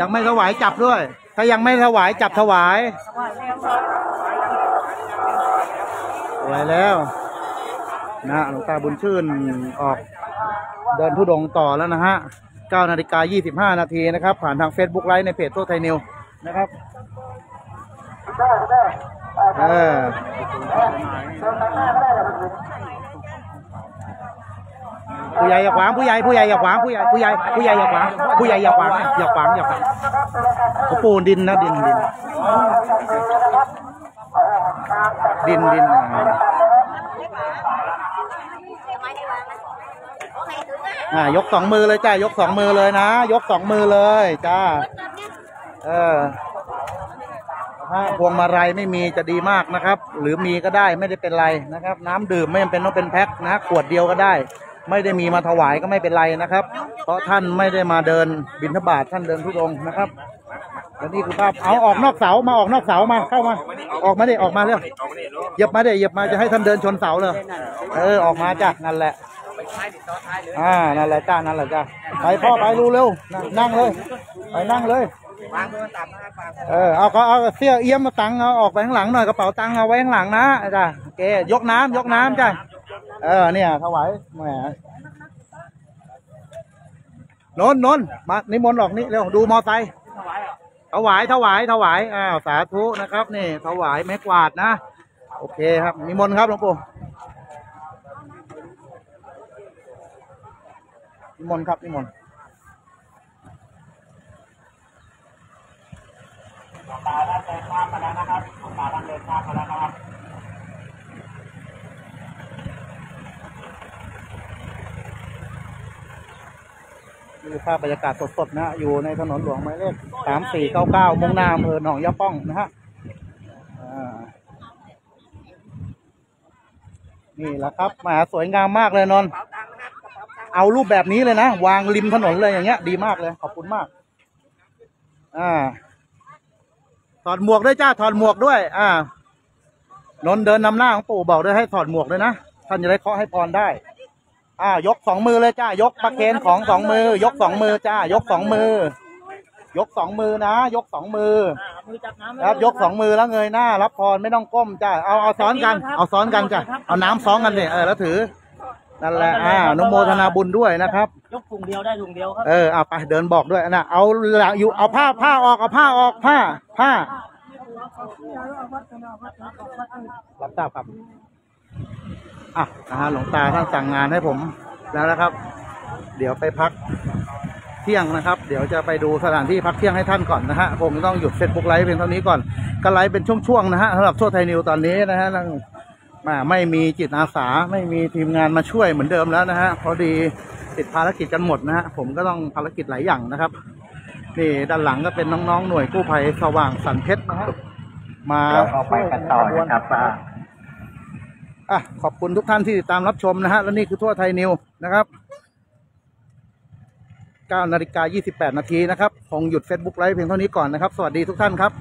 ยังไม่ถวายจับด้วย ถ้ายังไม่ถวายจับถวายถวายแล้วนะหลวงตาบุญชื่นออกเดินทุดงต่อแล้วนะฮะ9นาฬิกา25 นาทีนะครับ ผ่านทาง Facebook ไลฟ์ในเพจโต้ไทยนิวนะครับเออ ผู้ใหญ่อย่าขวางผู้ใหญ่ผู้ใหญ่อย่าขวางผู้ใหญ่ผู้ใหญ่ผู้ใหญ่อย่าขวางผู้ใหญ่อย่าขวางอย่าขวางอย่าขวางเขาปูนดินนะดินดิน ดินดินอ่ายกสองมือเลยจ้ายกสองมือเลยนะ ยกสองมือเลยจ้า เออถ้าพวงมาลัยไม่มีจะดีมากนะครับ หรือมีก็ได้ไม่ได้เป็นไรนะครับ น้ำดื่มไม่จำเป็นต้องเป็นแพ็คนะขวดเดียวก็ได้ ไม่ได้มีมาถวายก็ไม่เป็นไรนะครับ เพราะท่านไม่ได้มาเดินบิณฑบาตท่านเดินทุดงค์นะครับและนี่คือภาพเอาออกนอกเสามาออกนอกเสามาเข้ามา ออกมาดิออกมาเร็วเหยียบมาดิเหยียบมาจะให้ท่านเดินชนเสาเลยเออออกมาจ้ะนั่นแหละอ่านั่นแหละจ้านั่นแหละจ้าไปพ่อไปรู้เร็วนั่งนั่งเลย ไปนั่งเลยเออเอาก็เอาเสื้อเอี้ยมมาตังเอาออกไปข้างหลังหน่อยกระเป๋าตังเอาไว้ข้างหลังนะจ้าโอเคยกน้ำยกน้ำจ้า เออเนี่ยถวายแหมนนนนมานิมนต์ออกนี่เร็วดูมอไซค์ถวายถวายถวายอ้าวสาธุนะครับ นี่ถวายไม้กวาดนะ โอเคครับนิมนต์ครับหลวงปู่นิมนต์ครับนิมนต์นี่คื อภาพบรรยากาศสดๆนะอยู่ในถนนหลวงหมายเลขสามสี่เก้าเก้ามุ่งหน้าอำเภอหนองยะป้องนะฮะอ่านี่แหละครับแหมาสวยงามมากเลยนนท์เอารูปแบบนี้เลยนะ วางริมถนนเลยอย่างเงี้ย ดีมากเลย ขอบคุณมาก อ่า ถอดหมวกด้วยจ้าถอดหมวกด้วย อ่านนท์เดินนำหน้าของปู่บอกด้วยให้ถอดหมวกด้วยนะท่านจะได้เคาะให้พรได้ อ่ายกสองมือเลยจ้ายกประเคนของสองมือ ยกสองมือจ้ายกสองมือ ยกสองมือนะ ยกสองมือครับยกสองมือแล้วเงยหน้า รับพรไม่ต้องก้มจ้าเอาเอาซ้อนกัน เอาซ้อนกันจ้ะเอาน้ำซ้อนกันเลยเออแล้วถือนั่นแหละอ่าอนุโมทนาบุญด้วยนะครับ ยกถุงเดียวได้ถุงเดียวครับเออเอาไปเดินบอกด้วยนะเอาอยู่เอาผ้าผ้าออกเอาผ้าออกผ้า ผ้ารับทราบครับ อะนะฮะหลวงตาท่านสั่งงานให้ผมแล้วนะครับ เดี๋ยวไปพักเที่ยงนะครับ เดี๋ยวจะไปดูสถานที่พักเที่ยงให้ท่านก่อนนะฮะผมต้องหยุดเฟซบุ๊กไลฟ์เพียงเท่านี้ก่อนก็ไลฟ์เป็นช่วงๆนะฮะสำหรับโซ่ไทยนิวตอนนี้นะฮะนั่งมาไม่มีจิตอาสาไม่มีทีมงานมาช่วยเหมือนเดิมแล้วนะฮะพอดีติดภารกิจกันหมดนะฮะผมก็ต้องภารกิจหลายอย่างนะครับนี่ด้านหลังก็เป็นน้องๆหน่วยกู้ภัยสว่างสันเพชรนะฮะมาเราออกไปกันต่อนะครับว่า อะขอบคุณทุกท่านที่ติดตามรับชมนะฮะ และนี่คือทั่วไทยนิวนะครับ9นาฬิกา28 นาทีนะครับ คงหยุด Facebook ไลฟ์เพียงเท่านี้ก่อนนะครับ สวัสดีทุกท่านครับ